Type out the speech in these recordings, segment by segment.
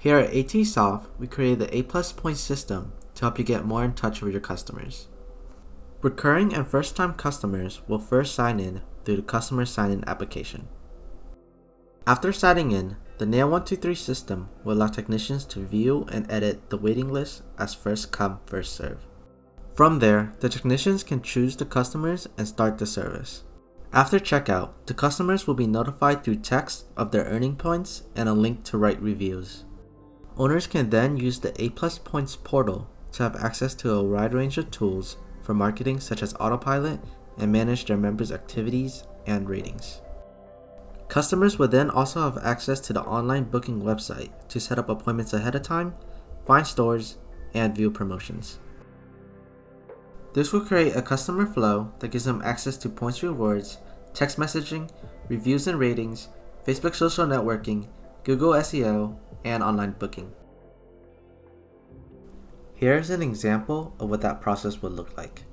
Here at ATSoft, we created the A point system to help you get more in touch with your customers. Recurring and first time customers will first sign in through the customer sign in application. After signing in, the Nail123 system will allow technicians to view and edit the waiting list as first come, first serve. From there, the technicians can choose the customers and start the service. After checkout, the customers will be notified through text of their earning points and a link to write reviews. Owners can then use the A Plus Points portal to have access to a wide range of tools for marketing such as autopilot and manage their members' activities and ratings. Customers will then also have access to the online booking website to set up appointments ahead of time, find stores, and view promotions. This will create a customer flow that gives them access to points rewards, text messaging, reviews and ratings, Facebook social networking, Google SEO, and online booking. Here's an example of what that process would look like.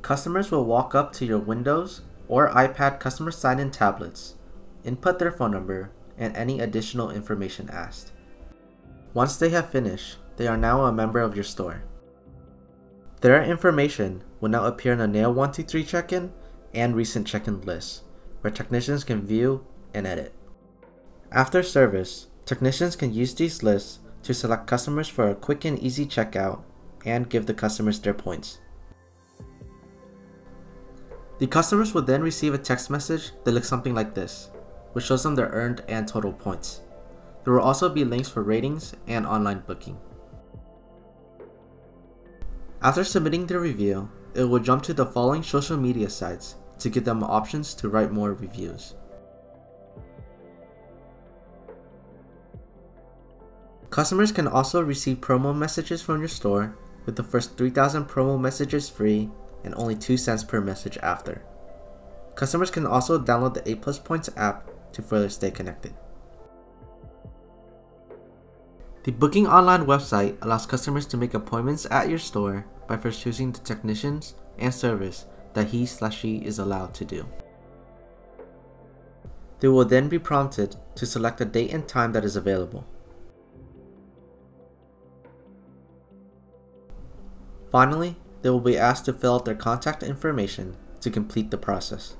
Customers will walk up to your Windows or iPad customer sign-in tablets, input their phone number, and any additional information asked. Once they have finished, they are now a member of your store. Their information will now appear in a Nail123 check-in and recent check-in lists, where technicians can view and edit. After service, technicians can use these lists to select customers for a quick and easy checkout and give the customers their points. The customers will then receive a text message that looks something like this, which shows them their earned and total points. There will also be links for ratings and online booking. After submitting their review, it will jump to the following social media sites to give them options to write more reviews. Customers can also receive promo messages from your store with the first 3000 promo messages free and only 2 cents per message after. Customers can also download the A Plus Points app to further stay connected. The Booking Online website allows customers to make appointments at your store by first choosing the technicians and service that he slash she is allowed to do. They will then be prompted to select a date and time that is available. Finally, they will be asked to fill out their contact information to complete the process.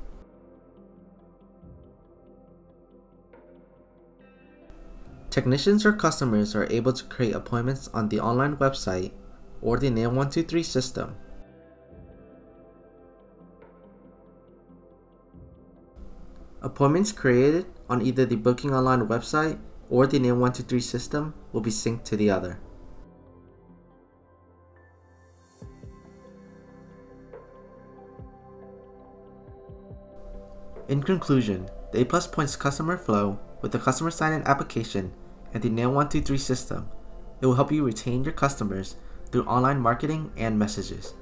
Technicians or customers are able to create appointments on the online website or the Nail123 system. Appointments created on either the Booking Online website or the Nail123 system will be synced to the other. In conclusion, the A Plus Points customer flow with the customer sign-in application and the Nail123 system, it will help you retain your customers through online marketing and messages.